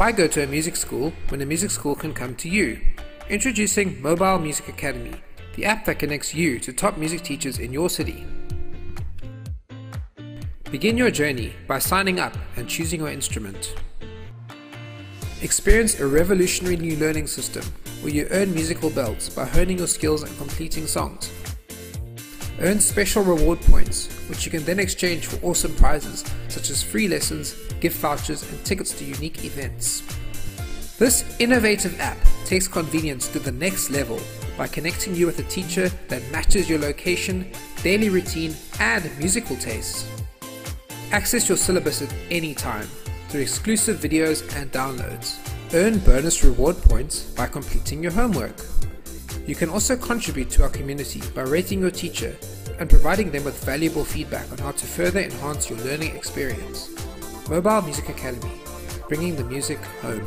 Why go to a music school when a music school can come to you? Introducing Mobile Music Academy, the app that connects you to top music teachers in your city. Begin your journey by signing up and choosing your instrument. Experience a revolutionary new learning system where you earn musical belts by honing your skills and completing songs. Earn special reward points, which you can then exchange for awesome prizes such as free lessons, gift vouchers, and tickets to unique events. This innovative app takes convenience to the next level by connecting you with a teacher that matches your location, daily routine, and musical tastes. Access your syllabus at any time through exclusive videos and downloads. Earn bonus reward points by completing your homework. You can also contribute to our community by rating your teacher and providing them with valuable feedback on how to further enhance your learning experience. Mobile Music Academy, bringing the music home.